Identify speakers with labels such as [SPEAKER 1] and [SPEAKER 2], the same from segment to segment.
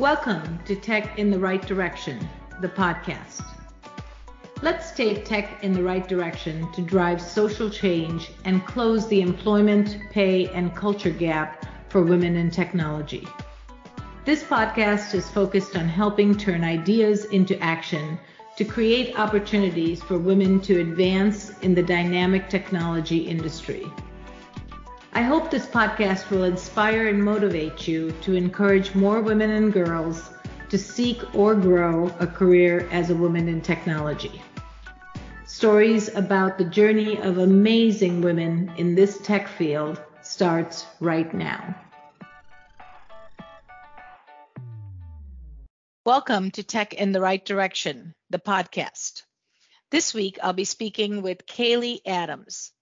[SPEAKER 1] Welcome to Tech in the Right Direction, the podcast. Let's take tech in the right direction to drive social change and close the employment, pay, and culture gap for women in technology. This podcast is focused on helping turn ideas into action to create opportunities for women to advance in the dynamic technology industry. I hope this podcast will inspire and motivate you to encourage more women and girls to seek or grow a career as a woman in technology. Stories about the journey of amazing women in this tech field starts right now. Welcome to Tech in the Right Direction, the podcast. This week, I'll be speaking with Caley Adams.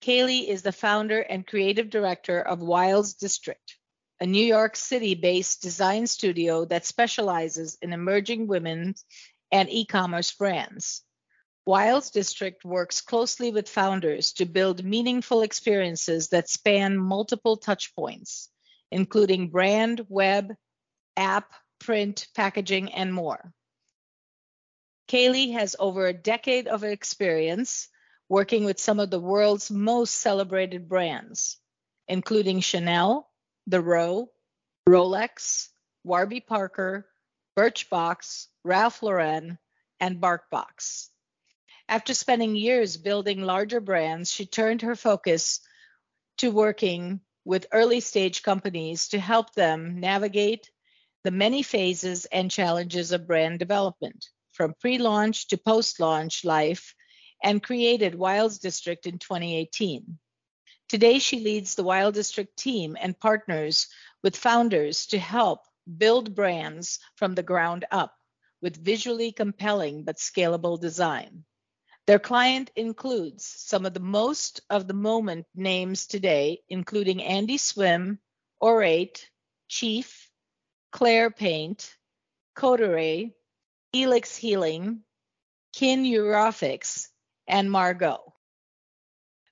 [SPEAKER 1] Caley is the founder and creative director of Wildes District, a New York City based design studio that specializes in emerging women's and e commerce brands. Wildes District works closely with founders to build meaningful experiences that span multiple touchpoints, including brand, web, app, print, packaging, and more. Caley has over a decade of experience working with some of the world's most celebrated brands, including Chanel, The Row, Rolex, Warby Parker, Birchbox, Ralph Lauren, and BarkBox. After spending years building larger brands, she turned her focus to working with early stage companies to help them navigate the many phases and challenges of brand development, from pre launch to post launch life and created Wildes District in 2018. Today, she leads the Wildes District team and partners with founders to help build brands from the ground up with visually compelling but scalable design. Their client includes some of the most of the moment names today, including Andie Swim, AUrate, Chief, Clare Paint, Coderay, Elix Healing, Kin and Margot.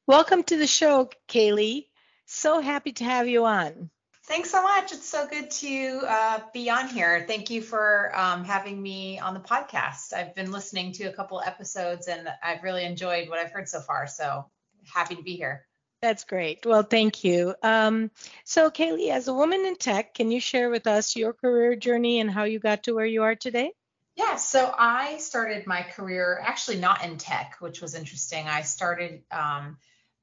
[SPEAKER 1] Welcome to the show, Caley. So happy to have you on.
[SPEAKER 2] Thanks so much. It's so good to uh, be on here. Thank you for um, having me on the podcast. I've been listening to a couple episodes and I've really enjoyed what I've heard so far. So happy to be here.
[SPEAKER 1] That's great. Well, thank you. Um, so, Caley, as a woman in tech, can you share with us your career journey and how you got to where you are today?
[SPEAKER 2] Yeah, so I started my career actually not in tech, which was interesting. I started um,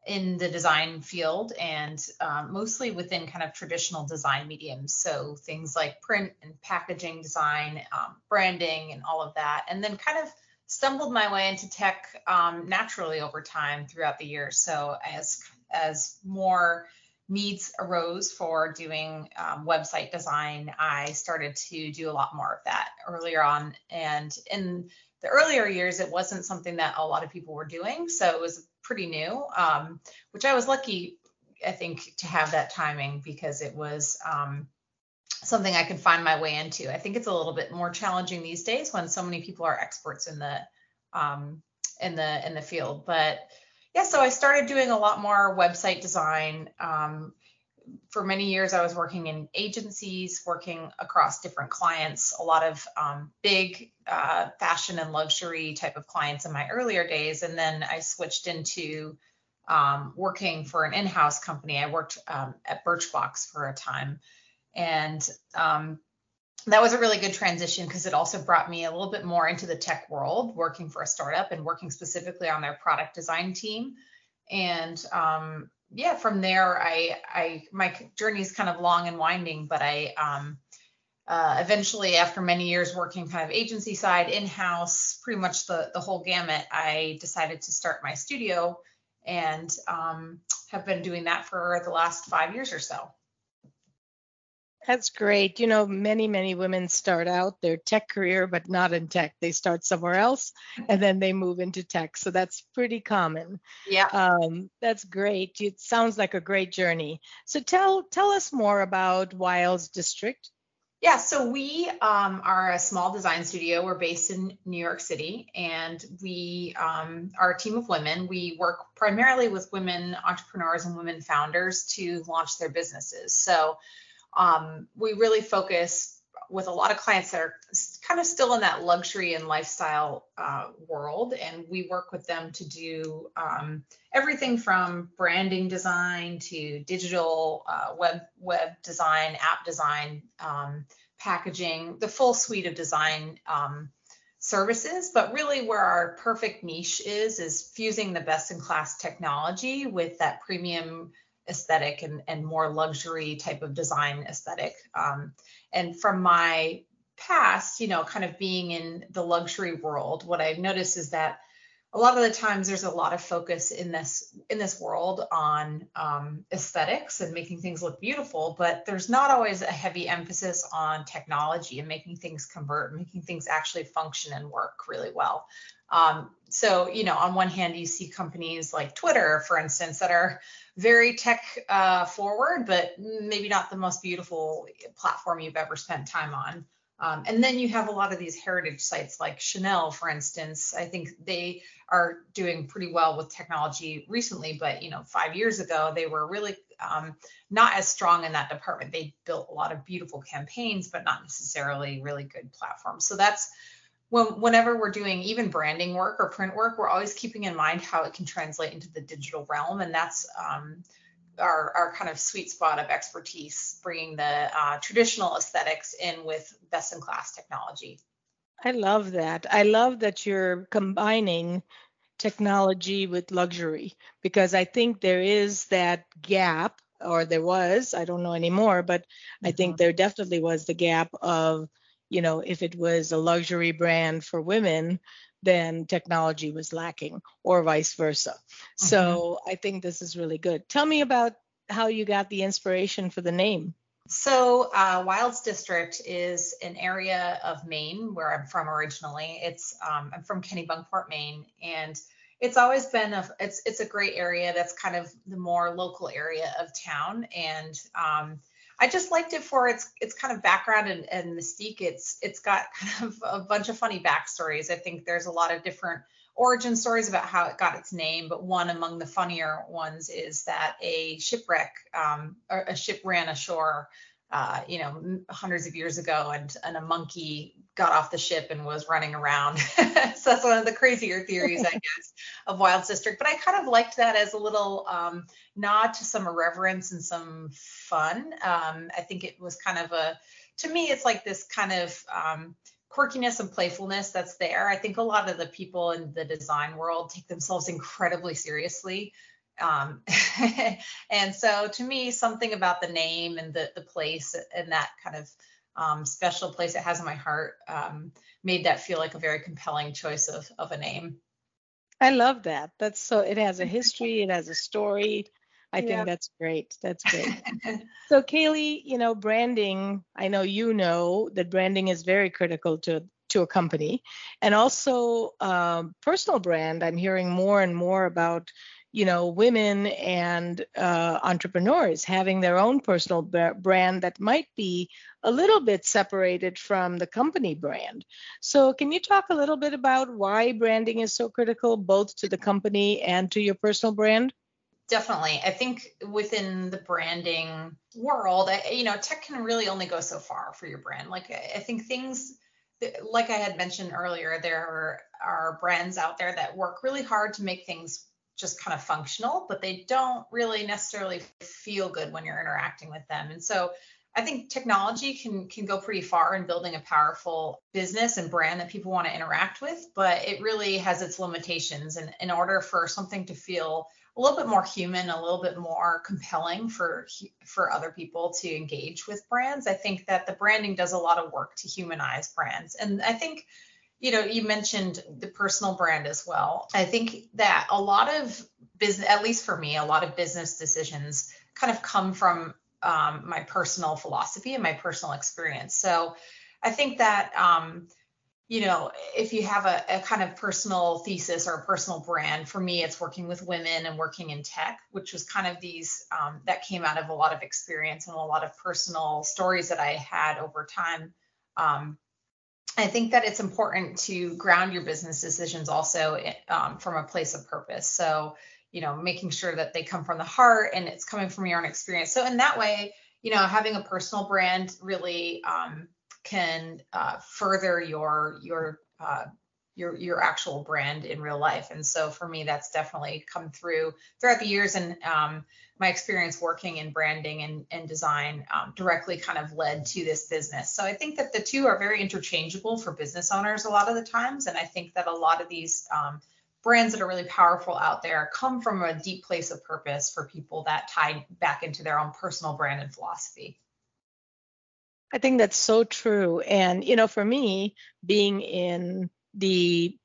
[SPEAKER 2] in the design field and um, mostly within kind of traditional design mediums. So things like print and packaging design, um, branding, and all of that. And then kind of stumbled my way into tech um, naturally over time throughout the years. So as as more needs arose for doing um, website design, I started to do a lot more of that earlier on. And in the earlier years, it wasn't something that a lot of people were doing. So it was pretty new, um, which I was lucky, I think, to have that timing because it was um, something I could find my way into. I think it's a little bit more challenging these days when so many people are experts in the um, in the in the field, but yeah, so I started doing a lot more website design. Um, for many years, I was working in agencies, working across different clients, a lot of um, big uh, fashion and luxury type of clients in my earlier days. And then I switched into um, working for an in house company. I worked um, at Birchbox for a time. And um, that was a really good transition because it also brought me a little bit more into the tech world, working for a startup and working specifically on their product design team. And um, yeah, from there, I, I my journey is kind of long and winding, but I um, uh, eventually, after many years working kind of agency side, in house, pretty much the the whole gamut, I decided to start my studio and um, have been doing that for the last five years or so.
[SPEAKER 1] That's great. You know, many, many women start out their tech career, but not in tech. They start somewhere else and then they move into tech. So that's pretty common.
[SPEAKER 2] Yeah.
[SPEAKER 1] Um, that's great. It sounds like a great journey. So tell tell us more about Wildes District.
[SPEAKER 2] Yeah, so we um, are a small design studio. We're based in New York City, and we um, are a team of women. We work primarily with women entrepreneurs and women founders to launch their businesses. So um, we really focus with a lot of clients that are kind of still in that luxury and lifestyle uh, world, and we work with them to do um, everything from branding design to digital uh, web web design, app design, um, packaging, the full suite of design um, services. But really, where our perfect niche is is fusing the best in class technology with that premium aesthetic and, and more luxury type of design aesthetic. Um, and from my past, you know, kind of being in the luxury world, what I've noticed is that a lot of the times there's a lot of focus in this in this world on um, aesthetics and making things look beautiful, but there's not always a heavy emphasis on technology and making things convert, making things actually function and work really well. Um, so, you know, on one hand, you see companies like Twitter, for instance, that are very tech uh, forward, but maybe not the most beautiful platform you've ever spent time on. Um, and then you have a lot of these heritage sites like Chanel, for instance. I think they are doing pretty well with technology recently, but you know, five years ago they were really um, not as strong in that department. They built a lot of beautiful campaigns, but not necessarily really good platforms. So that's when, whenever we're doing even branding work or print work, we're always keeping in mind how it can translate into the digital realm, and that's um, our, our kind of sweet spot of expertise, bringing the uh, traditional aesthetics in with best in class technology.
[SPEAKER 1] I love that. I love that you're combining technology with luxury because I think there is that gap, or there was, I don't know anymore, but. I think mm-hmm. there definitely was the gap of you know, if it was a luxury brand for women, then technology was lacking, or vice versa. Mm-hmm. So I think this is really good. Tell me about how you got the inspiration for the name.
[SPEAKER 2] So, uh, Wildes District is an area of Maine where I'm from originally. It's um, I'm from Kennebunkport, Maine, and it's always been a it's it's a great area. That's kind of the more local area of town, and um, I just liked it for its its kind of background and, and mystique. It's it's got kind of a bunch of funny backstories. I think there's a lot of different origin stories about how it got its name, but one among the funnier ones is that a shipwreck, um, a ship ran ashore, uh, you know, hundreds of years ago, and and a monkey got off the ship and was running around. so that's one of the crazier theories, I guess, of Wildes District. But I kind of liked that as a little um, nod to some irreverence and some fun. Um, I think it was kind of a, to me, it's like this kind of um, quirkiness and playfulness that's there. I think a lot of the people in the design world take themselves incredibly seriously. Um, and so to me, something about the name and the, the place and that kind of um, special place it has in my heart um, made that feel like a very compelling choice of, of a name.
[SPEAKER 1] I love that. That's so it has a history, it has a story. I think that's great. That's great. so Caley, you know, branding, I know you know that branding is very critical to to a company and also um, personal brand i'm hearing more and more about you know women and uh, entrepreneurs having their own personal brand that might be a little bit separated from the company brand. So can you talk a little bit about why branding is so critical both to the company and to your personal brand?
[SPEAKER 2] Definitely. I think within the branding world you know tech can really only go so far for your brand. Like i think things like i had mentioned earlier there are brands out there that work really hard to make things just kind of functional, but they don't really necessarily feel good when you're interacting with them. And so I think technology can can go pretty far in building a powerful business and brand that people want to interact with, but it really has its limitations. And in order for something to feel a little bit more human, a little bit more compelling for for other people to engage with brands, I think that the branding does a lot of work to humanize brands. And I think you know, you mentioned the personal brand as well. I think that a lot of business, at least for me, a lot of business decisions kind of come from um, my personal philosophy and my personal experience. So I think that, um, you know, if you have a, a, kind of personal thesis or a personal brand, for me, it's working with women and working in tech, which was kind of these um, that came out of a lot of experience and a lot of personal stories that I had over time. Um, I think that it's important to ground your business decisions also um, from a place of purpose. So, you know, making sure that they come from the heart and it's coming from your own experience. So, in that way, you know, having a personal brand really um, can uh, further your your uh, your your actual brand in real life. And so for me, that's definitely come through throughout the years and um, my experience working in branding and, and design um, directly kind of led to this business. So I think that the two are very interchangeable for business owners a lot of the times. And I think that a lot of these um, brands that are really powerful out there come from a deep place of purpose for people that tie back into their own personal brand and philosophy.
[SPEAKER 1] I think that's so true. And, you know, for me, being in the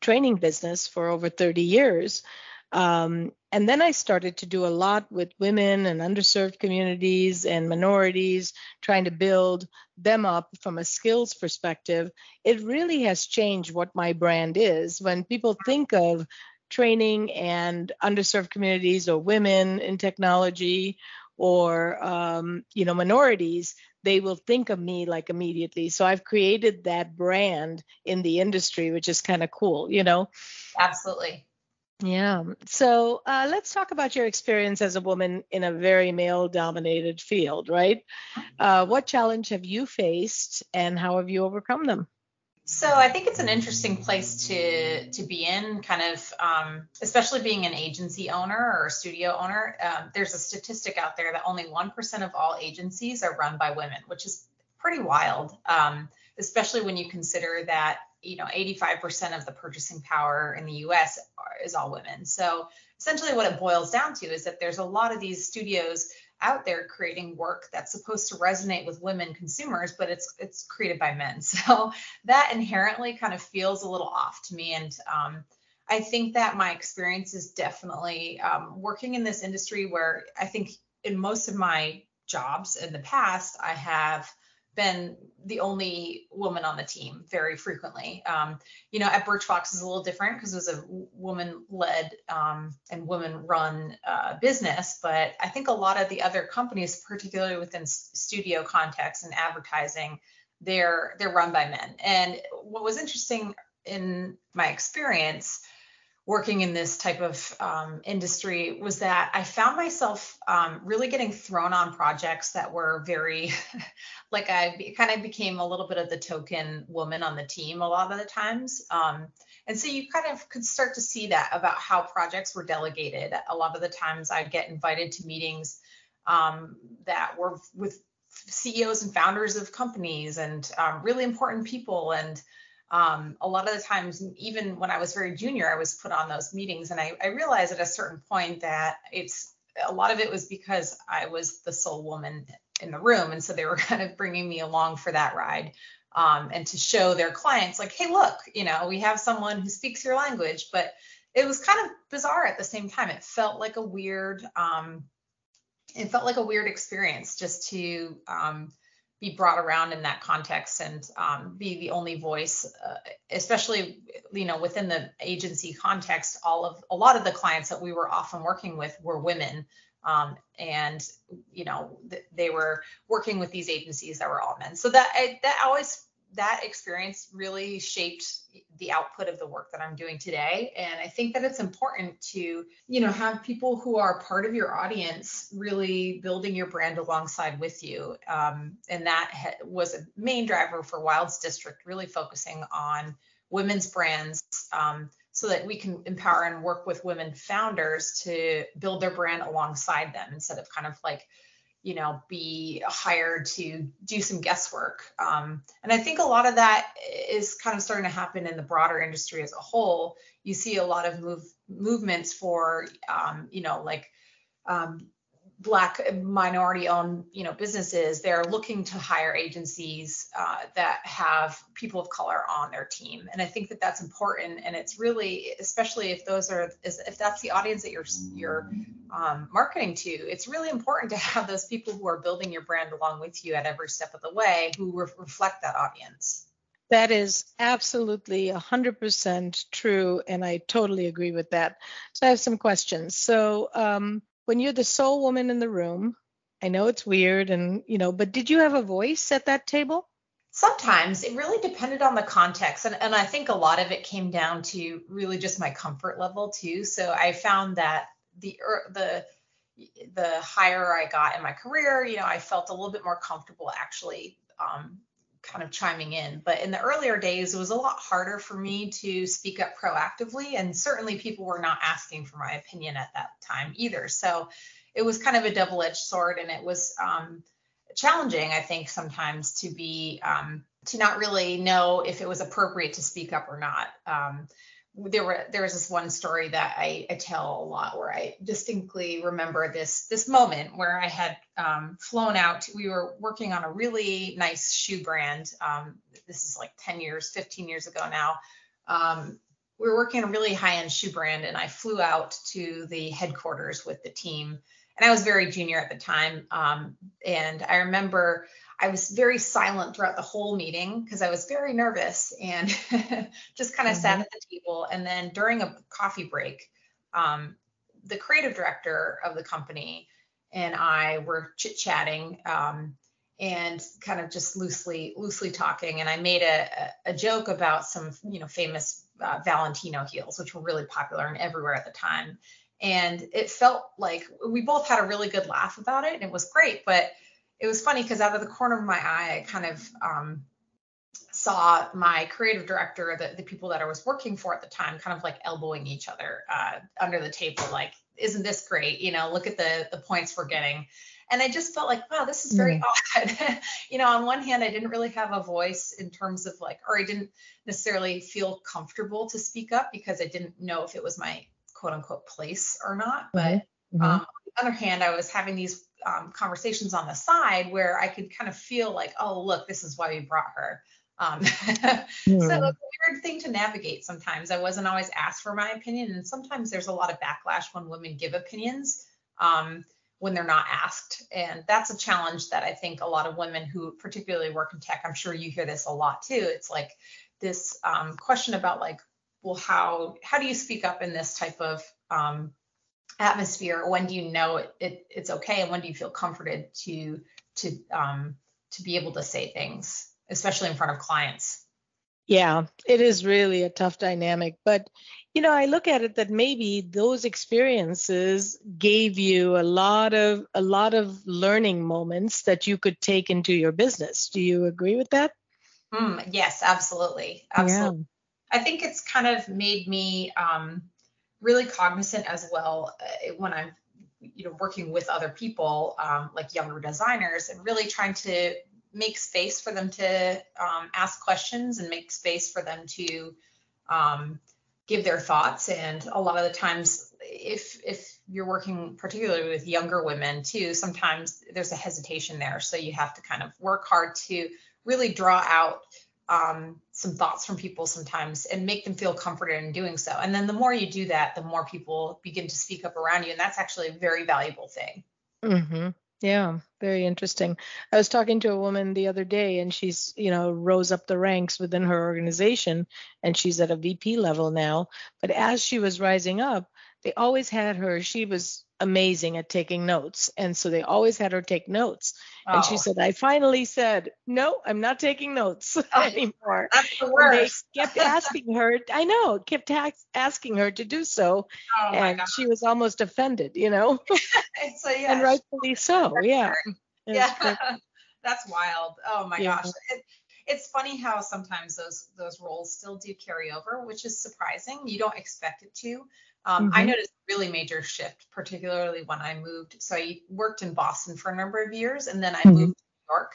[SPEAKER 1] training business for over 30 years. Um, and then I started to do a lot with women and underserved communities and minorities, trying to build them up from a skills perspective. It really has changed what my brand is. When people think of training and underserved communities or women in technology or um, you know minorities they will think of me like immediately. So I've created that brand in the industry, which is kind of cool, you know?
[SPEAKER 2] Absolutely.
[SPEAKER 1] Yeah. So uh, let's talk about your experience as a woman in a very male dominated field, right? Uh, what challenge have you faced and how have you overcome them?
[SPEAKER 2] So I think it's an interesting place to to be in, kind of, um, especially being an agency owner or a studio owner. Um, there's a statistic out there that only one percent of all agencies are run by women, which is pretty wild, um, especially when you consider that you know 85% of the purchasing power in the U.S. is all women. So essentially, what it boils down to is that there's a lot of these studios out there creating work that's supposed to resonate with women consumers, but it's it's created by men. So that inherently kind of feels a little off to me. And um, I think that my experience is definitely um, working in this industry where I think in most of my jobs in the past, I have been the only woman on the team very frequently. Um, you know, at Birchbox is a little different because it was a woman-led um, and women-run uh, business, but I think a lot of the other companies, particularly within studio context and advertising, they're they're run by men. And what was interesting in my experience working in this type of um, industry was that I found myself um, really getting thrown on projects that were very, like I be, kind of became a little bit of the token woman on the team a lot of the times. Um, and so you kind of could start to see that about how projects were delegated. A lot of the times I'd get invited to meetings um, that were with CEOs and founders of companies and um, really important people and um, a lot of the times, even when I was very junior, I was put on those meetings, and I, I realized at a certain point that it's a lot of it was because I was the sole woman in the room, and so they were kind of bringing me along for that ride. Um, and to show their clients like hey look you know we have someone who speaks your language but it was kind of bizarre at the same time it felt like a weird um, it felt like a weird experience just to um, be brought around in that context and um, be the only voice, uh, especially you know within the agency context. All of a lot of the clients that we were often working with were women, um, and you know th- they were working with these agencies that were all men. So that I, that always that experience really shaped the output of the work that I'm doing today. And I think that it's important to, you know, have people who are part of your audience really building your brand alongside with you. Um, and that ha- was a main driver for Wildes District, really focusing on women's brands. Um, so that we can empower and work with women founders to build their brand alongside them instead of kind of like you know, be hired to do some guesswork. Um, and I think a lot of that is kind of starting to happen in the broader industry as a whole. You see a lot of move movements for, um, you know, like um, black minority owned you know businesses they're looking to hire agencies uh, that have people of color on their team. And i think that that's important and it's really especially if those are if that's the audience that you're you're um, marketing to it's really important to have those people who are building your brand along with you at every step of the way who re- reflect that audience.
[SPEAKER 1] That is absolutely 100% true and i totally agree with that. So i have some questions. So um, when you're the sole woman in the room, I know it's weird and, you know, but did you have a voice at that table?
[SPEAKER 2] Sometimes it really depended on the context. And, and I think a lot of it came down to really just my comfort level too. So I found that the, er, the, the higher I got in my career, you know, I felt a little bit more comfortable actually um, kind of chiming in. But in the earlier days, it was a lot harder for me to speak up proactively. And certainly people were not asking for my opinion at that time either. So it was kind of a double edged sword and it was um, challenging, I think, sometimes to be, um, to not really know if it was appropriate to speak up or not. Um, there were there was this one story that I, I, tell a lot where I distinctly remember this this moment where I had um, flown out. We were working on a really nice shoe brand. Um, this is like 10 years, 15 years ago now. Um, we were working on a really high end shoe brand, and I flew out to the headquarters with the team. And I was very junior at the time. Um, and I remember I was very silent throughout the whole meeting because I was very nervous and just kind of mm-hmm. sat at the table. And then during a coffee break, um, the creative director of the company and I were chit chatting um, and kind of just loosely loosely talking. And I made a, a joke about some you know famous uh, Valentino heels, which were really popular and everywhere at the time. And it felt like we both had a really good laugh about it, and it was great. But it was funny because out of the corner of my eye, I kind of um, saw my creative director, the, the people that I was working for at the time, kind of like elbowing each other uh, under the table, like, isn't this great? You know, look at the the points we're getting. And I just felt like, wow, this is very mm. odd. you know, on one hand, I didn't really have a voice in terms of like, or I didn't necessarily feel comfortable to speak up because I didn't know if it was my quote unquote place or not. But mm-hmm. um, on the other hand, I was having these um, conversations on the side where I could kind of feel like, oh, look, this is why we brought her. Um, mm. So it's a weird thing to navigate sometimes. I wasn't always asked for my opinion, and sometimes there's a lot of backlash when women give opinions um, when they're not asked, and that's a challenge that I think a lot of women who particularly work in tech, I'm sure you hear this a lot too. It's like this um, question about like, well, how how do you speak up in this type of um, atmosphere when do you know it, it, it's okay and when do you feel comforted to to um to be able to say things especially in front of clients.
[SPEAKER 1] Yeah it is really a tough dynamic but you know i look at it that maybe those experiences gave you a lot of a lot of learning moments that you could take into your business. Do you agree with that?
[SPEAKER 2] Mm, yes absolutely absolutely. Yeah. i think it's kind of made me um really cognizant as well uh, when I'm you know working with other people um, like younger designers and really trying to make space for them to um, ask questions and make space for them to um, give their thoughts and a lot of the times if if you're working particularly with younger women too sometimes there's a hesitation there so you have to kind of work hard to really draw out um, some thoughts from people sometimes and make them feel comforted in doing so. And then the more you do that, the more people begin to speak up around you. And that's actually a very valuable thing.
[SPEAKER 1] Mm-hmm. Yeah, very interesting. I was talking to a woman the other day and she's, you know, rose up the ranks within her organization and she's at a VP level now. But as she was rising up, they always had her, she was amazing at taking notes. And so they always had her take notes. Oh. And she oh. said, I finally said, no, I'm not taking notes oh, anymore.
[SPEAKER 2] That's the worst.
[SPEAKER 1] they kept asking her, I know, kept asking her to do so. Oh and she was almost offended, you know? so, yeah, and rightfully so. Yeah.
[SPEAKER 2] Yeah. That's wild. Oh my yeah. gosh. It, it's funny how sometimes those those roles still do carry over, which is surprising. You don't expect it to. Um, mm-hmm. I noticed a really major shift, particularly when I moved. So I worked in Boston for a number of years, and then I mm-hmm. moved to New York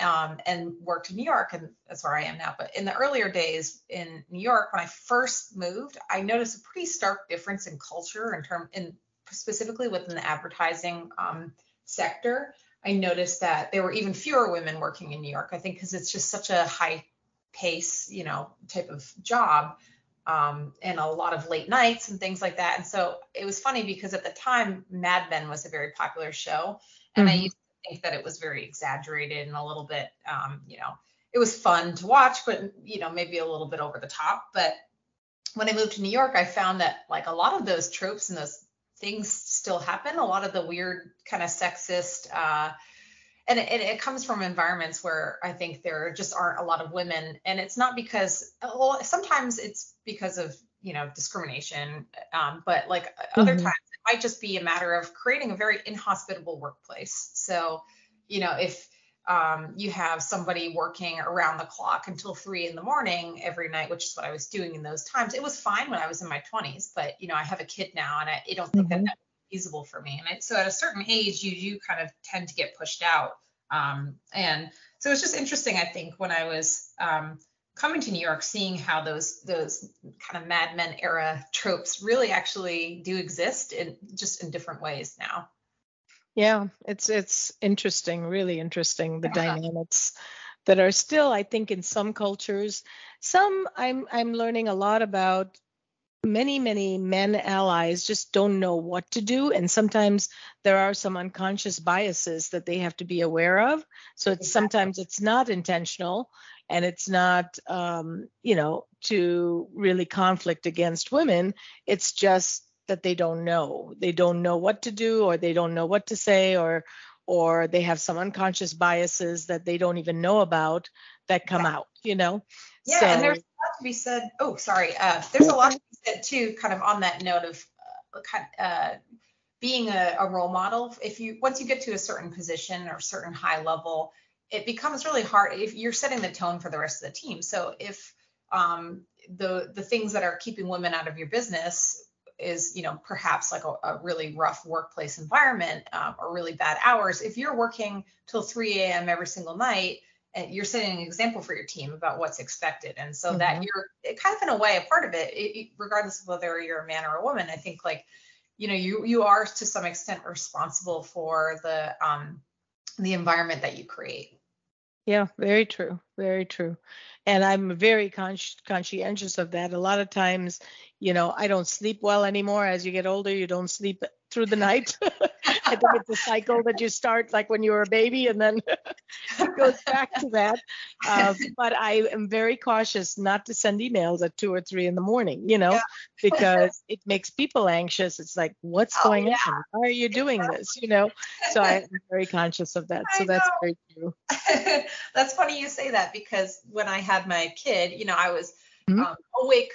[SPEAKER 2] um, and worked in New York, and that's where I am now. But in the earlier days in New York, when I first moved, I noticed a pretty stark difference in culture in term in specifically within the advertising um, sector. I noticed that there were even fewer women working in New York. I think because it's just such a high pace, you know, type of job um, and a lot of late nights and things like that. And so it was funny because at the time, Mad Men was a very popular show, and mm-hmm. I used to think that it was very exaggerated and a little bit, um, you know, it was fun to watch, but you know, maybe a little bit over the top. But when I moved to New York, I found that like a lot of those tropes and those things still happen. A lot of the weird kind of sexist. Uh, and it, it, comes from environments where I think there just aren't a lot of women, and it's not because well, sometimes it's because of you know discrimination, um, but like mm-hmm. other times it might just be a matter of creating a very inhospitable workplace. So, you know, if um, you have somebody working around the clock until three in the morning every night, which is what I was doing in those times. It was fine when I was in my 20s, but you know, I have a kid now, and I, I don't think mm-hmm. that that's feasible for me. And I, so at a certain age, you do kind of tend to get pushed out. Um, and so it's just interesting, I think, when I was um, coming to New York, seeing how those those kind of Mad Men era tropes really actually do exist in just in different ways now.
[SPEAKER 1] Yeah, it's it's interesting, really interesting the dynamics that are still I think in some cultures. Some I'm I'm learning a lot about many many men allies just don't know what to do and sometimes there are some unconscious biases that they have to be aware of. So it's sometimes it's not intentional and it's not um, you know to really conflict against women. It's just that they don't know. They don't know what to do or they don't know what to say or or they have some unconscious biases that they don't even know about that come yeah. out, you know.
[SPEAKER 2] Yeah, so, and there's a lot to be said. Oh, sorry. Uh, there's a lot to be said too, kind of on that note of uh, kind uh, being a, a role model. If you once you get to a certain position or certain high level, it becomes really hard if you're setting the tone for the rest of the team. So if um, the the things that are keeping women out of your business is you know perhaps like a, a really rough workplace environment um, or really bad hours if you're working till 3 a.m every single night and you're setting an example for your team about what's expected and so mm-hmm. that you're kind of in a way a part of it, it, regardless of whether you're a man or a woman i think like you know you you are to some extent responsible for the um the environment that you create
[SPEAKER 1] yeah very true very true and i'm very con- conscientious of that a lot of times you know, I don't sleep well anymore. As you get older, you don't sleep through the night. I think it's a cycle that you start like when you were a baby and then it goes back to that. Uh, but I am very cautious not to send emails at two or three in the morning, you know, yeah. because it makes people anxious. It's like, what's oh, going yeah. on? Why are you doing this? You know, so I'm very conscious of that. So that's very true.
[SPEAKER 2] that's funny you say that because when I had my kid, you know, I was mm-hmm. um, awake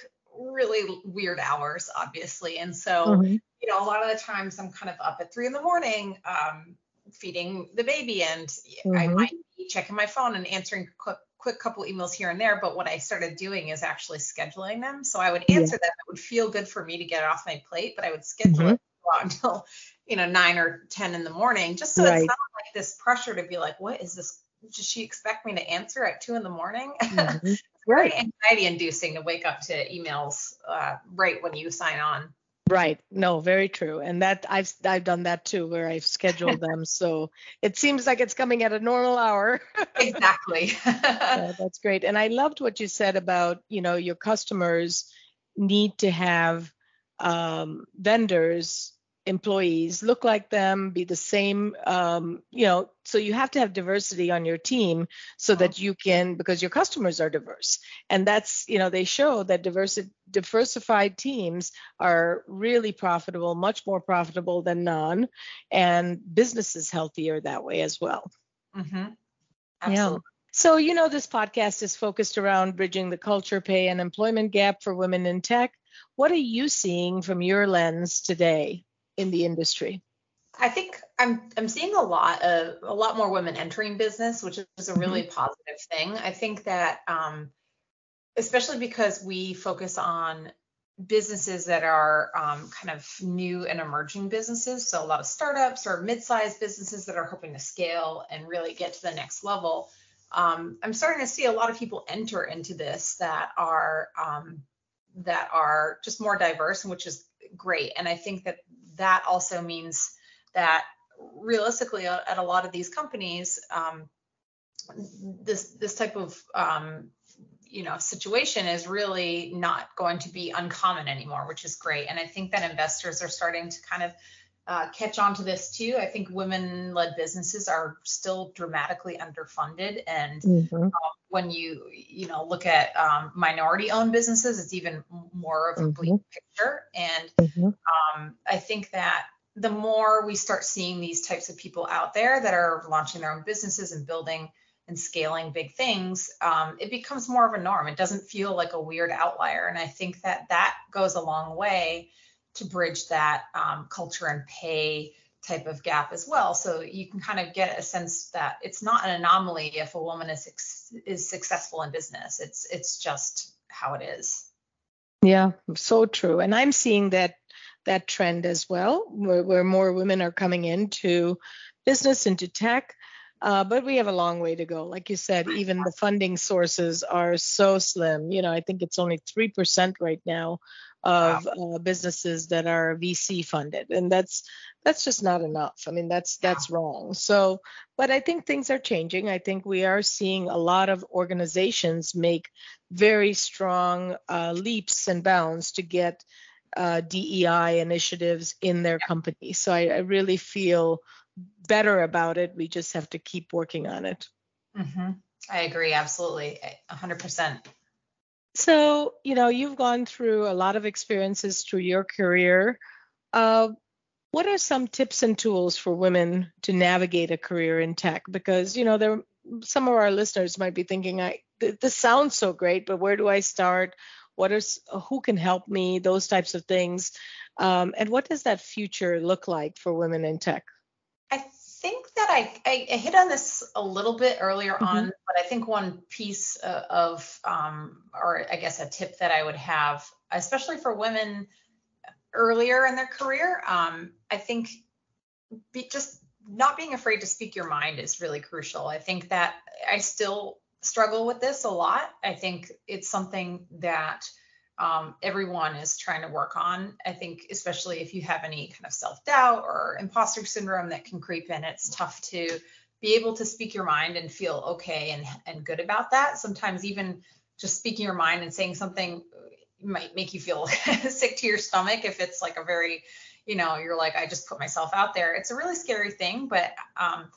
[SPEAKER 2] really weird hours, obviously. And so, mm-hmm. you know, a lot of the times I'm kind of up at three in the morning, um, feeding the baby, and mm-hmm. I might be checking my phone and answering quick, quick couple emails here and there. But what I started doing is actually scheduling them. So I would answer yeah. them. It would feel good for me to get it off my plate, but I would schedule mm-hmm. it until you know nine or ten in the morning, just so right. it's not like this pressure to be like, what is this? Does she expect me to answer at two in the morning? Mm-hmm. very anxiety inducing to wake up to emails uh, right when you sign on.
[SPEAKER 1] Right. No, very true. And that I've I've done that too where I've scheduled them so it seems like it's coming at a normal hour.
[SPEAKER 2] exactly.
[SPEAKER 1] yeah, that's great. And I loved what you said about, you know, your customers need to have um, vendors employees look like them, be the same, um, you know, so you have to have diversity on your team so that you can, because your customers are diverse. And that's, you know, they show that diversi- diversified teams are really profitable, much more profitable than none, and business is healthier that way as well.
[SPEAKER 2] Mm-hmm. Absolutely. Yeah.
[SPEAKER 1] So, you know, this podcast is focused around bridging the culture, pay, and employment gap for women in tech. What are you seeing from your lens today? In the industry?
[SPEAKER 2] I think I'm I'm seeing a lot of a lot more women entering business, which is a really mm-hmm. positive thing. I think that um, especially because we focus on businesses that are um, kind of new and emerging businesses, so a lot of startups or mid-sized businesses that are hoping to scale and really get to the next level. Um, I'm starting to see a lot of people enter into this that are um, that are just more diverse, which is great. And I think that that also means that realistically at a lot of these companies, um, this this type of um, you know situation is really not going to be uncommon anymore, which is great. And I think that investors are starting to kind of uh, catch on to this too. I think women-led businesses are still dramatically underfunded, and mm-hmm. uh, when you you know look at um, minority-owned businesses, it's even more of a mm-hmm. bleak picture. And mm-hmm. um, I think that the more we start seeing these types of people out there that are launching their own businesses and building and scaling big things, um, it becomes more of a norm. It doesn't feel like a weird outlier, and I think that that goes a long way to bridge that um, culture and pay type of gap as well. So you can kind of get a sense that it's not an anomaly if a woman is is successful in business. It's it's just how it is.
[SPEAKER 1] Yeah, so true. And I'm seeing that that trend as well, where, where more women are coming into business, into tech. Uh, but we have a long way to go. Like you said, even the funding sources are so slim. You know, I think it's only 3% right now of wow. uh, businesses that are VC funded, and that's that's just not enough. I mean, that's that's wrong. So, but I think things are changing. I think we are seeing a lot of organizations make very strong uh, leaps and bounds to get uh, DEI initiatives in their company. So I, I really feel better about it. We just have to keep working on it.
[SPEAKER 2] Mm-hmm. I agree, absolutely, 100%.
[SPEAKER 1] So, you know, you've gone through a lot of experiences through your career. Uh, what are some tips and tools for women to navigate a career in tech? Because, you know, there some of our listeners might be thinking, I this sounds so great, but where do I start? What is who can help me? Those types of things. Um, and what does that future look like for women in tech?
[SPEAKER 2] I think that I, I, I hit on this a little bit earlier mm-hmm. on, but I think one piece uh, of, um, or I guess a tip that I would have, especially for women earlier in their career, um, I think be, just not being afraid to speak your mind is really crucial. I think that I still struggle with this a lot. I think it's something that um, everyone is trying to work on. I think, especially if you have any kind of self doubt or imposter syndrome that can creep in, it's tough to be able to speak your mind and feel okay and, and good about that. Sometimes, even just speaking your mind and saying something might make you feel sick to your stomach if it's like a very, you know, you're like, I just put myself out there. It's a really scary thing, but um,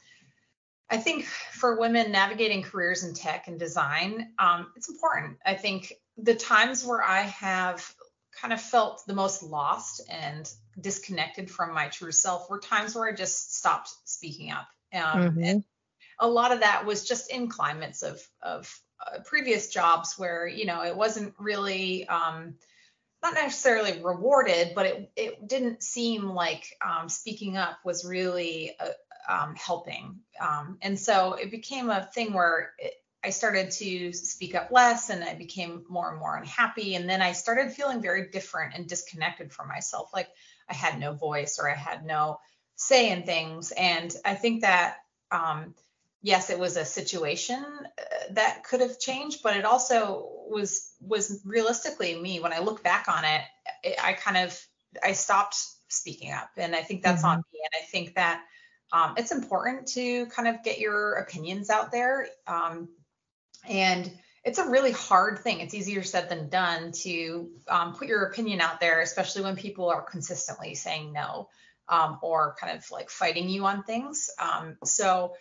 [SPEAKER 2] I think for women navigating careers in tech and design, um, it's important. I think the times where I have kind of felt the most lost and disconnected from my true self were times where I just stopped speaking up. Um, mm-hmm. And a lot of that was just in climates of of uh, previous jobs where you know it wasn't really um, not necessarily rewarded, but it it didn't seem like um, speaking up was really uh, um, helping. Um, and so it became a thing where it, I started to speak up less and I became more and more unhappy. And then I started feeling very different and disconnected from myself. Like I had no voice or I had no say in things. And I think that, um, yes, it was a situation uh, that could have changed, but it also was, was realistically me. When I look back on it, it I kind of, I stopped speaking up. And I think that's mm-hmm. on me. And I think that, um, it's important to kind of get your opinions out there. Um, and it's a really hard thing. It's easier said than done to um, put your opinion out there, especially when people are consistently saying no um, or kind of like fighting you on things. Um, so,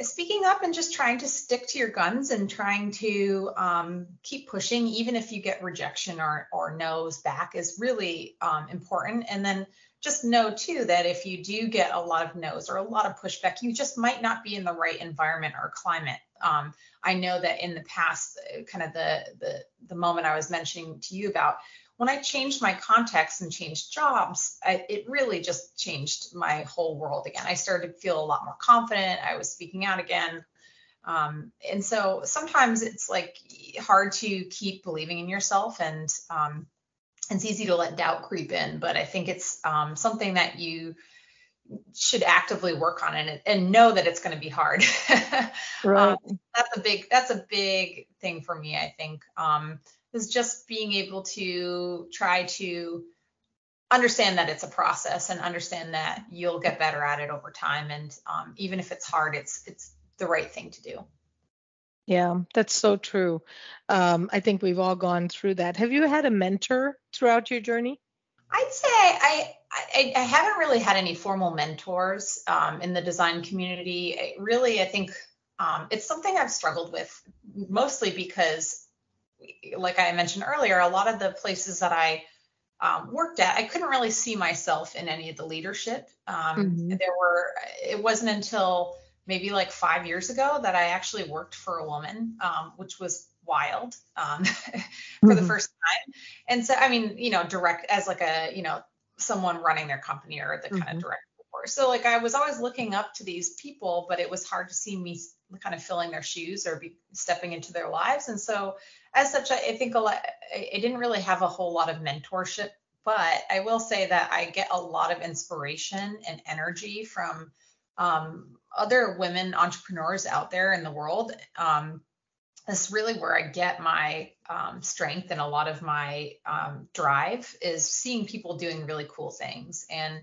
[SPEAKER 2] speaking up and just trying to stick to your guns and trying to um, keep pushing, even if you get rejection or, or no's back, is really um, important. And then just know too that if you do get a lot of no's or a lot of pushback, you just might not be in the right environment or climate. Um, I know that in the past, kind of the, the the moment I was mentioning to you about when I changed my context and changed jobs, I, it really just changed my whole world again. I started to feel a lot more confident. I was speaking out again. Um, and so sometimes it's like hard to keep believing in yourself and um, it's easy to let doubt creep in, but I think it's um, something that you should actively work on it and, and know that it's going to be hard. right. Um, that's a big that's a big thing for me. I think um, is just being able to try to understand that it's a process and understand that you'll get better at it over time. And um, even if it's hard, it's it's the right thing to do.
[SPEAKER 1] Yeah, that's so true. Um, I think we've all gone through that. Have you had a mentor throughout your journey?
[SPEAKER 2] I'd say I I, I haven't really had any formal mentors um, in the design community. I really, I think um, it's something I've struggled with mostly because, like I mentioned earlier, a lot of the places that I um, worked at, I couldn't really see myself in any of the leadership. Um, mm-hmm. There were, it wasn't until maybe like five years ago that I actually worked for a woman, um, which was wild um, for mm-hmm. the first time. And so, I mean, you know, direct as like a, you know, someone running their company or the mm-hmm. kind of direct so like I was always looking up to these people, but it was hard to see me kind of filling their shoes or be stepping into their lives. And so as such, I, think a lot, I, I didn't really have a whole lot of mentorship, but I will say that I get a lot of inspiration and energy from um, other women entrepreneurs out there in the world. Um, that's really where I get my um, strength and a lot of my um, drive is seeing people doing really cool things. And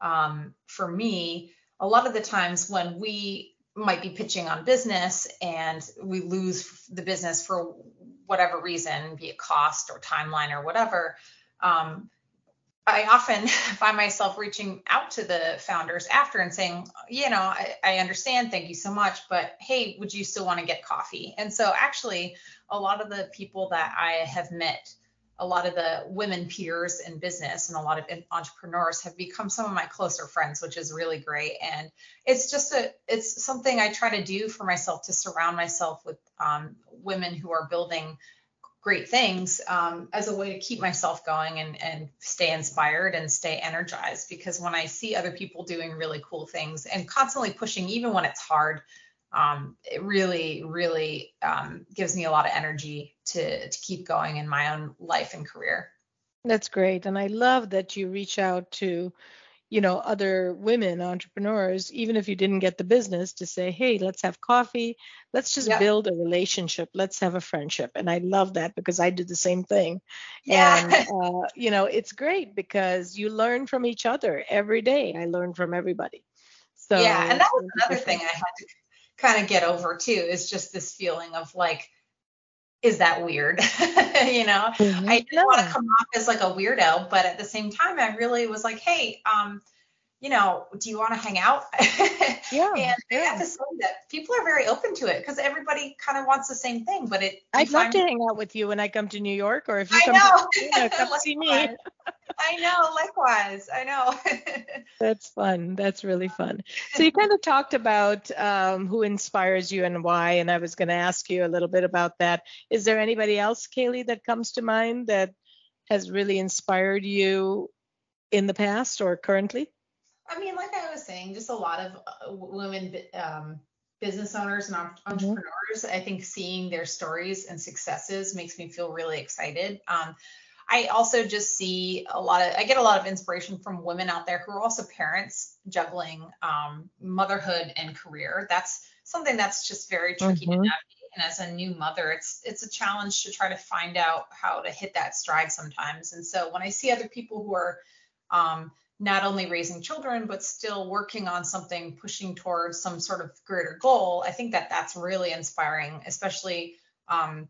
[SPEAKER 2] um, for me, a lot of the times when we might be pitching on business and we lose the business for whatever reason, be it cost or timeline or whatever, um, I often find myself reaching out to the founders after and saying, you know, I, I, understand, thank you so much, but hey, would you still want to get coffee? And so actually, a lot of the people that I have met, a lot of the women peers in business and a lot of entrepreneurs have become some of my closer friends, which is really great. And it's just a, it's something I try to do for myself to surround myself with um, women who are building great things um, as a way to keep myself going and, and stay inspired and stay energized. Because when I see other people doing really cool things and constantly pushing, even when it's hard, um, it really, really um, gives me a lot of energy to, to keep going in my own life and career.
[SPEAKER 1] That's great. And I love that you reach out to you know other women entrepreneurs even if you didn't get the business to say hey let's have coffee. Let's just yep. build a relationship. Let's have a friendship. And i love that because i do the same thing. Yeah. and uh, you know it's great because you learn from each other every day. I learn from everybody.
[SPEAKER 2] So yeah and that was another thing i had to kind of get over too is just this feeling of like is that weird? you know, mm-hmm. I didn't want to come off as like a weirdo, but at the same time, I really was like, hey, um, you know, do you want to hang out? Yeah. and yeah. I have to say that people are very open to it because everybody kind of wants the same thing. But it.
[SPEAKER 1] I'd love to hang out with you when I come to New York, or if you I come know. to come see me.
[SPEAKER 2] I know, likewise. I know.
[SPEAKER 1] That's fun. That's really fun. So you kind of talked about um, who inspires you and why, and I was going to ask you a little bit about that. Is there anybody else, Caley, that comes to mind that has really inspired you in the past or currently?
[SPEAKER 2] I mean, like I was saying, just a lot of uh, women um, business owners and mm-hmm. entrepreneurs. Mm-hmm. I think seeing their stories and successes makes me feel really excited. Um, I also just see a lot of, I get a lot of inspiration from women out there who are also parents juggling um, motherhood and career. That's something that's just very tricky mm-hmm. to navigate. And as a new mother, it's it's a challenge to try to find out how to hit that stride sometimes. And so when I see other people who are um, not only raising children but still working on something pushing towards some sort of greater goal. I think that that's really inspiring especially um,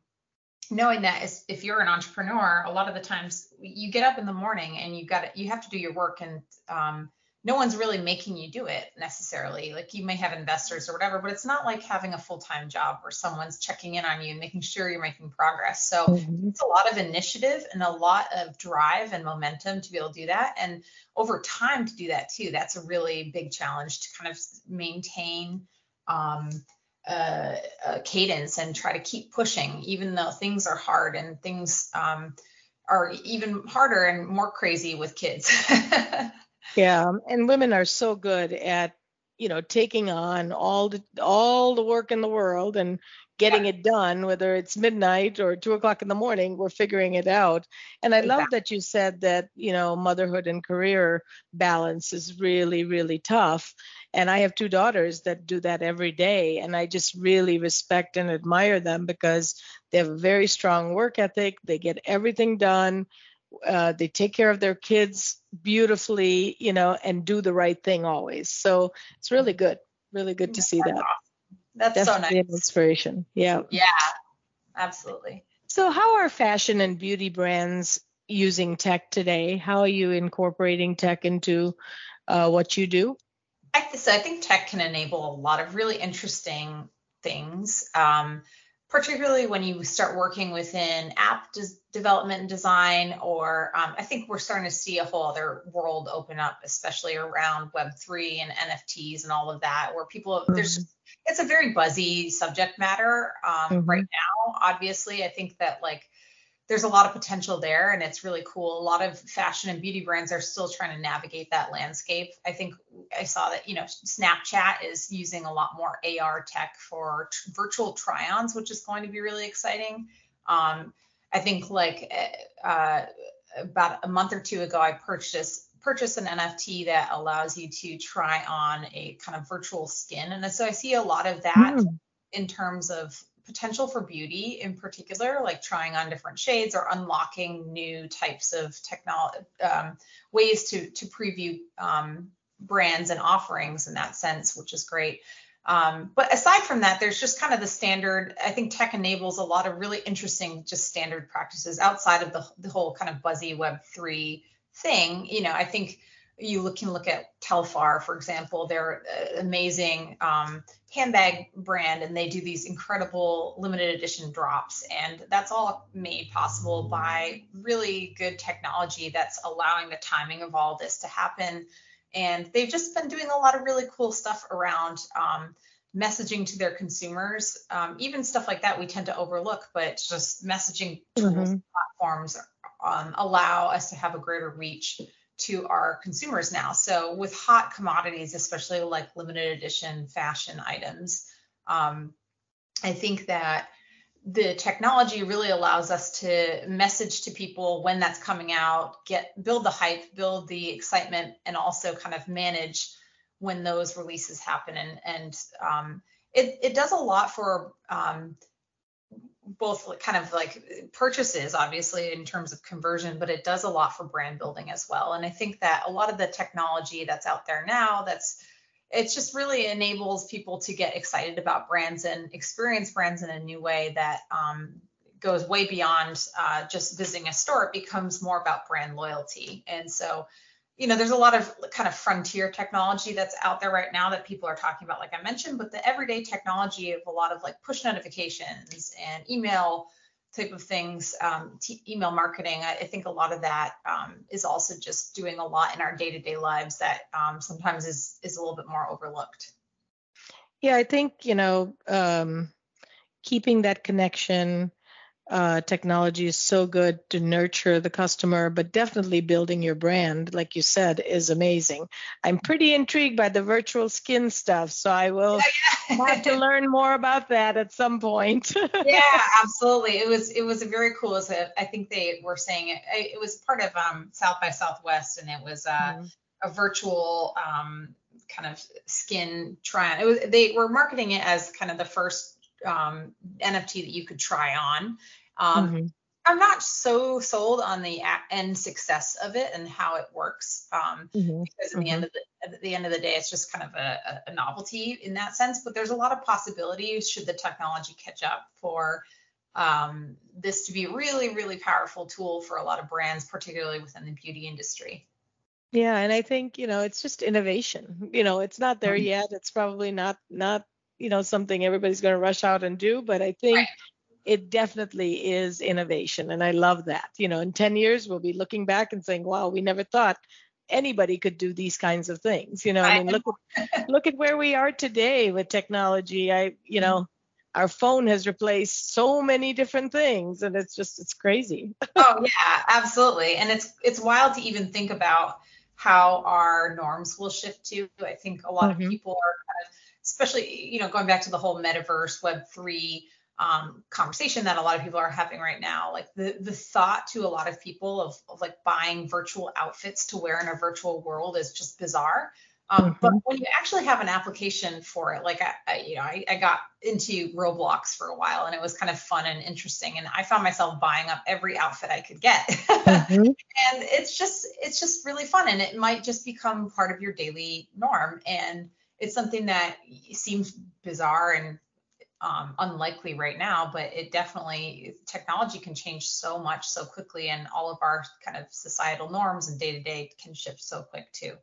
[SPEAKER 2] knowing that if you're an entrepreneur a lot of the times you get up in the morning and you got you have to do your work and um, no one's really making you do it necessarily. Like you may have investors or whatever, but it's not like having a full time job where someone's checking in on you and making sure you're making progress. So mm-hmm. it's a lot of initiative and a lot of drive and momentum to be able to do that. And over time to do that too, that's a really big challenge to kind of maintain um, cadence and try to keep pushing, even though things are hard and things um, are even harder and more crazy with kids.
[SPEAKER 1] Yeah, um, and women are so good at you know taking on all the all the work in the world and getting yeah. it done whether it's midnight or two o'clock in the morning we're figuring it out and i exactly. love that you said that you know motherhood and career balance is really really tough and i have two daughters that do that every day and i just really respect and admire them because they have a very strong work ethic they get everything done uh, they take care of their kids beautifully, you know, and do the right thing always. So it's really good, really good to see that.
[SPEAKER 2] That's Definitely so nice.
[SPEAKER 1] An inspiration. Yeah.
[SPEAKER 2] Yeah, absolutely.
[SPEAKER 1] So how are fashion and beauty brands using tech today? How are you incorporating tech into uh, what you do?
[SPEAKER 2] I, so I think tech can enable a lot of really interesting things. Um, particularly when you start working within app des- development and design, or um, I think we're starting to see a whole other world open up, especially around Web3 and NFTs and all of that, where people, mm-hmm. there's, it's a very buzzy subject matter um, mm-hmm. right now. Obviously, I think that like there's a lot of potential there and it's really cool. A lot of fashion and beauty brands are still trying to navigate that landscape. I think I saw that, you know, Snapchat is using a lot more AR tech for t- virtual try-ons, which is going to be really exciting. Um, I think like uh, about a month or two ago, I purchased purchased an NFT that allows you to try on a kind of virtual skin, and so I see a lot of that mm. in terms of potential for beauty in particular, like trying on different shades or unlocking new types of technology um, ways to to preview um, brands and offerings in that sense, which is great. Um, but aside from that, there's just kind of the standard. I think tech enables a lot of really interesting, just standard practices outside of the, the whole kind of buzzy Web three thing. You know, I think you can look at Telfar, for example. They're an amazing um, handbag brand, and they do these incredible limited edition drops. And that's all made possible by really good technology that's allowing the timing of all this to happen. And they've just been doing a lot of really cool stuff around um, messaging to their consumers. Um, even stuff like that we tend to overlook, but just messaging tools mm-hmm. platforms um, allow us to have a greater reach to our consumers now. So with hot commodities, especially like limited edition fashion items, um, I think that the technology really allows us to message to people when that's coming out, get build the hype, build the excitement, and also kind of manage when those releases happen. And and um, it it does a lot for um, both kind of like purchases, obviously, in terms of conversion, but it does a lot for brand building as well. And I think that a lot of the technology that's out there now, that's it just really enables people to get excited about brands and experience brands in a new way that um, goes way beyond uh, just visiting a store. It becomes more about brand loyalty. And so you know, there's a lot of kind of frontier technology that's out there right now that people are talking about, like I mentioned, but the everyday technology of a lot of like push notifications and email type of things, um, t- email marketing, I, I, think a lot of that um, is also just doing a lot in our day-to-day lives that um, sometimes is is a little bit more overlooked.
[SPEAKER 1] Yeah, I think you know, um, keeping that connection uh, technology is so good to nurture the customer, but definitely building your brand, like you said, is amazing. I'm pretty intrigued by the virtual skin stuff, so I will have to learn more about that at some point.
[SPEAKER 2] yeah, absolutely. It was it was a very cool. I think they were saying it. It was part of um, South by Southwest, and it was uh, mm-hmm. a virtual um, kind of skin try. It was they were marketing it as kind of the first um, NFT that you could try on. Um, mm-hmm. I'm not so sold on the end success of it and how it works, um, mm-hmm. because at the mm-hmm. end of the at the end of the day, it's just kind of a, a, novelty in that sense. But there's a lot of possibilities should the technology catch up for um, this to be a really, really powerful tool for a lot of brands, particularly within the beauty industry.
[SPEAKER 1] Yeah, and I think you know it's just innovation. You know, it's not there mm-hmm. yet. It's probably not not you know something everybody's going to rush out and do but i think right. it definitely is innovation and i love that. You know in 10 years we'll be looking back and saying wow we never thought anybody could do these kinds of things. You know i mean look at, look at where we are today with technology. I you know mm-hmm. our phone has replaced so many different things and it's just it's crazy.
[SPEAKER 2] Oh yeah absolutely. And it's it's wild to even think about how our norms will shift to i think a lot mm-hmm. of people are kind of especially you know going back to the whole metaverse web 3 um, conversation that a lot of people are having right now like the the thought to a lot of people of, of like buying virtual outfits to wear in a virtual world is just bizarre um, mm-hmm. but when you actually have an application for it like I, I you know I, I, got into roblox for a while and it was kind of fun and interesting and i found myself buying up every outfit i could get mm-hmm. and it's just it's just really fun and it might just become part of your daily norm and it's something that seems bizarre and um, unlikely right now, but it definitely technology can change so much so quickly, and all of our kind of societal norms and day to day can shift so quick too.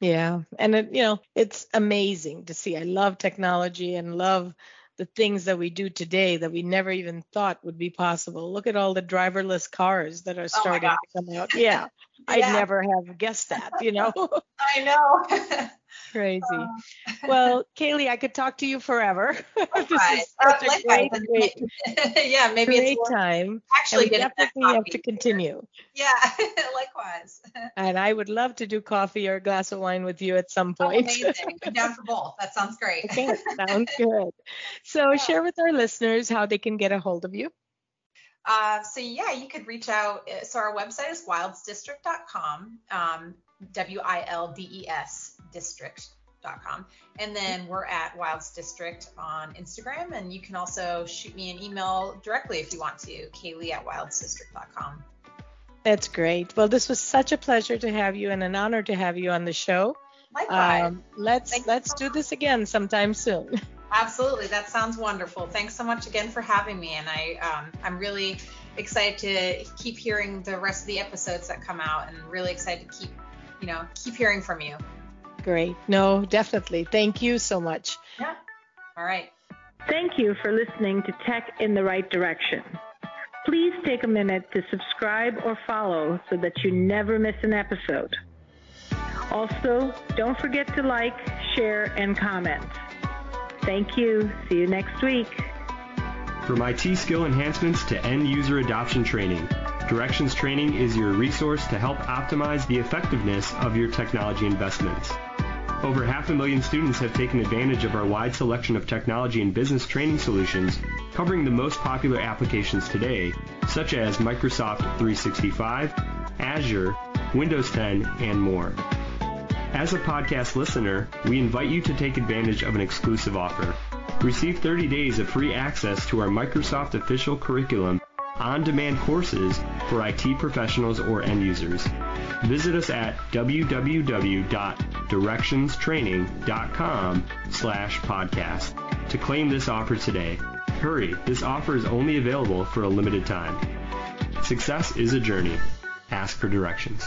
[SPEAKER 1] Yeah, and it, you know it's amazing to see. I love technology and love the things that we do today that we never even thought would be possible. Look at all the driverless cars that are oh starting oh to come out. Yeah, yeah. I never have guessed that, you know.
[SPEAKER 2] I know.
[SPEAKER 1] Crazy. Uh, well, Caley, I could talk to you forever. this is
[SPEAKER 2] such a great, great, yeah, maybe
[SPEAKER 1] great it's time. Actually, definitely have to continue.
[SPEAKER 2] Yeah, likewise.
[SPEAKER 1] and I would love to do coffee or a glass of wine with you at some oh, point.
[SPEAKER 2] Oh, amazing. Down for both. That sounds great.
[SPEAKER 1] okay, sounds good. So, yeah. share with our listeners how they can get a hold of you.
[SPEAKER 2] Uh, so yeah, you could reach out. So our website is wildesdistrict.com. Um, W-I-L-D-E-S district.com. And then we're at Wildes District on Instagram. And you can also shoot me an email directly if you want to, Caley at wildesdistrict.com.
[SPEAKER 1] That's great. Well, this was such a pleasure to have you and an honor to have you on the show.
[SPEAKER 2] Likewise. Um,
[SPEAKER 1] let's Thanks let's so do this again sometime soon.
[SPEAKER 2] Absolutely. That sounds wonderful. Thanks so much again for having me. And I um, I'm really excited to keep hearing the rest of the episodes that come out and really excited to keep you know, keep hearing from you.
[SPEAKER 1] Great. No, definitely. Thank you so much.
[SPEAKER 2] Yeah. All right.
[SPEAKER 1] Thank you for listening to Tech in the Right Direction. Please take a minute to subscribe or follow so that you never miss an episode. Also, don't forget to like, share, and comment. Thank you. See you next week.
[SPEAKER 3] From IT skill enhancements to end user adoption training. Directions Training is your resource to help optimize the effectiveness of your technology investments. Over half a million students have taken advantage of our wide selection of technology and business training solutions covering the most popular applications today, such as Microsoft 365, Azure, Windows 10, and more. As a podcast listener, we invite you to take advantage of an exclusive offer. Receive 30 days of free access to our Microsoft official curriculum on-demand courses for IT professionals or end users. Visit us at www.directionstraining.com slash podcast to claim this offer today. Hurry, this offer is only available for a limited time. Success is a journey. Ask for directions.